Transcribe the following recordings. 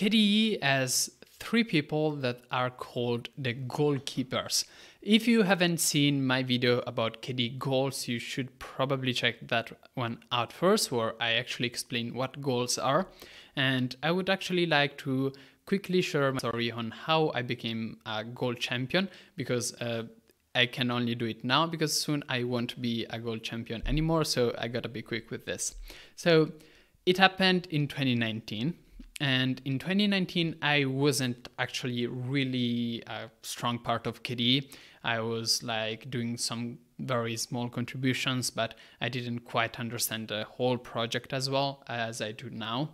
KDE has three people that are called the goalkeepers. If you haven't seen my video about KDE goals, you should probably check that one out first, where I actually explain what goals are. And I would actually like to quickly share my story on how I became a goal champion because uh, I can only do it now because soon I won't be a goal champion anymore. So I gotta be quick with this. So it happened in 2019. And in 2019, I wasn't actually really a strong part of KDE. I was like doing some very small contributions, but I didn't quite understand the whole project as well as I do now.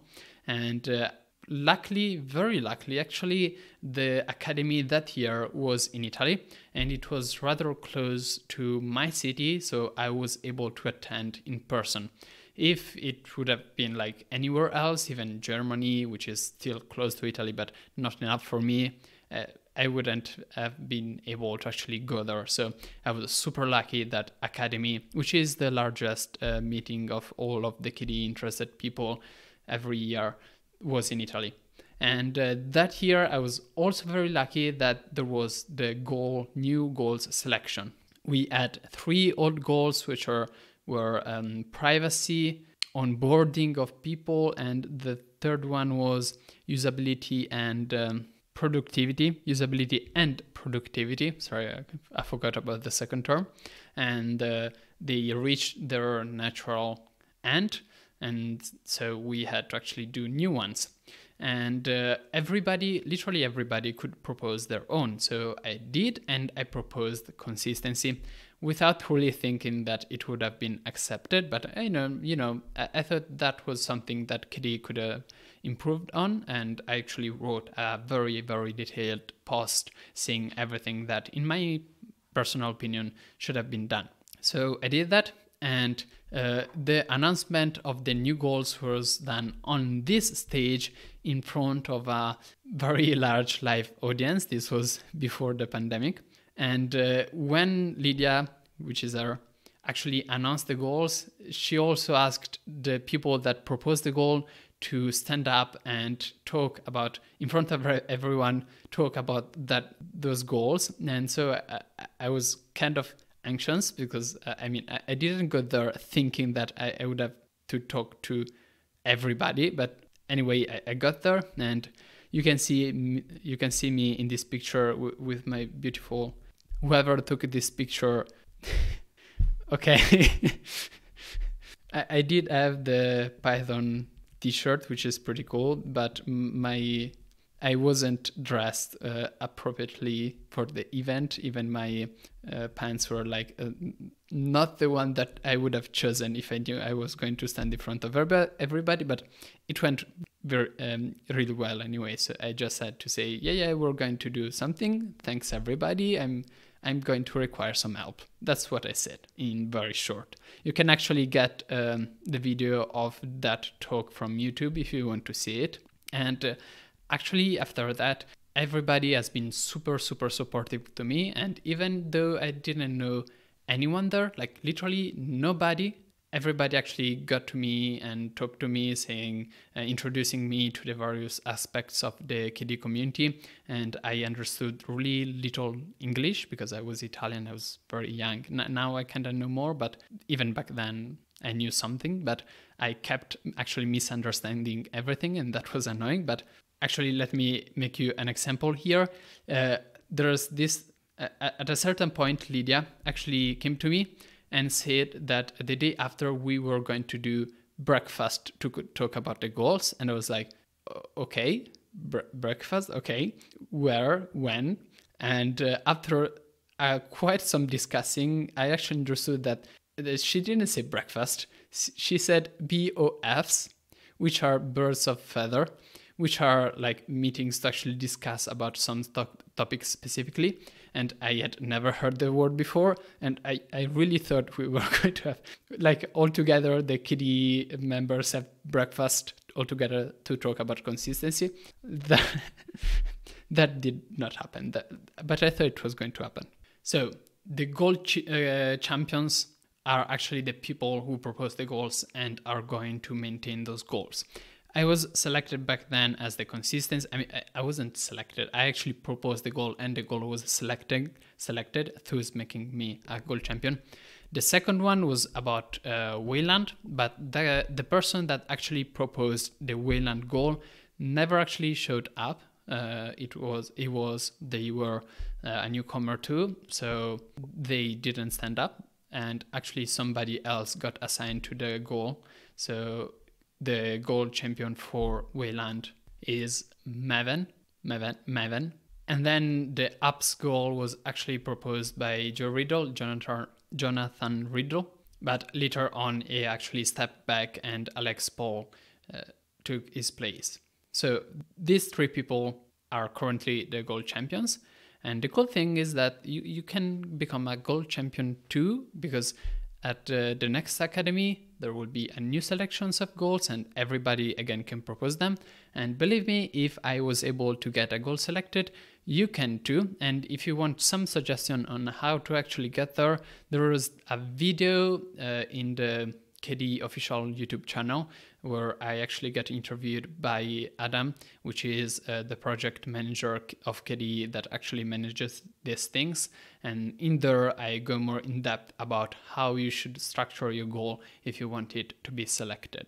And uh, luckily, very luckily, actually, the Akademy that year was in Italy and it was rather close to my city, so I was able to attend in person. If it would have been like anywhere else, even Germany, which is still close to Italy, but not enough for me, uh, I wouldn't have been able to actually go there. So I was super lucky that Akademy, which is the largest uh, meeting of all of the KDE interested people every year, was in Italy. And uh, that year, I was also very lucky that there was the goal, new goals selection. We had three old goals, which are were um, privacy, onboarding of people, and the third one was usability and um, productivity, usability and productivity. Sorry, I, I, forgot about the second term. And uh, they reached their natural end, and so we had to actually do new ones. And uh, everybody, literally everybody, could propose their own. So I did, and I proposed consistency without really thinking that it would have been accepted. But I know, you know, I, I thought that was something that KDE could have improved on, and I actually wrote a very, very detailed post saying everything that, in my personal opinion, should have been done. So I did that, and uh, the announcement of the new goals was done on this stage in front of a very large live audience. This was before the pandemic. And uh, when Lydia, which is our actually announced the goals, she also asked the people that proposed the goal to stand up and talk about in front of everyone talk about that those goals. And so i, I was kind of anxious because uh, i mean I, I, didn't go there thinking that I, I, would have to talk to everybody. But anyway I, got there and you can see you can see me in this picture with my beautiful whoever took this picture. Okay. I, I did have the python t-shirt which is pretty cool but my i wasn't dressed uh, appropriately for the event. Even my uh, pants were like uh, not the one that i would have chosen if i knew i was going to stand in front of everybody but it went very um, really well anyway. So i just had to say yeah yeah we're going to do something. Thanks everybody. I'm I'm going to require some help. That's what I said in very short. You can actually get um, the video of that talk from YouTube if you want to see it. And uh, actually, after that, everybody has been super, super supportive to me. And even though I didn't know anyone there, like literally nobody, everybody actually got to me and talked to me saying uh, introducing me to the various aspects of the KDE community. And i understood really little english because i was italian i was very young. N- now i kind of know more but even back then i knew something. But i kept actually misunderstanding everything and that was annoying. But actually let me make you an example here. Uh, there's this uh, at a certain point lydia actually came to me and said that the day after we were going to do breakfast to talk about the goals. And I was like, okay, breakfast, okay, where, when? And uh, after uh, quite some discussing, I actually understood that she didn't say breakfast. She said BOFs, which are birds of feather, which are like meetings to actually discuss about some topics specifically and I had never heard the word before. And I, I really thought we were going to have, like, all together, the KDE members have breakfast all together to talk about consistency. That, that did not happen, that, but I thought it was going to happen. So the goal ch- uh, champions are actually the people who propose the goals and are going to maintain those goals. I was selected back then as the consistency. I mean, I wasn't selected. I actually proposed the goal, and the goal was selected. Selected, thus making me a goal champion. The second one was about uh, Wayland, but the the person that actually proposed the Wayland goal never actually showed up. Uh, it was it was they were uh, a newcomer too, so they didn't stand up, and actually somebody else got assigned to the goal. So the goal champion for Wayland is Méven, Méven, Méven. And then the apps goal was actually proposed by Joe Riddell, Jonathan, Jonathan Riddell. But later on, he actually stepped back and Aleix Pol uh, took his place. So these three people are currently the goal champions. And the cool thing is that you, you can become a goal champion too, because at uh, the next Akademy, there will be a new selections of goals and everybody again can propose them. And believe me, if I was able to get a goal selected, you can too. And if you want some suggestion on how to actually get there, there is a video uh, in the KDE official YouTube channel where I actually get interviewed by Adam, which is uh, the project manager of KDE that actually manages these things. And in there, I go more in depth about how you should structure your goal if you want it to be selected.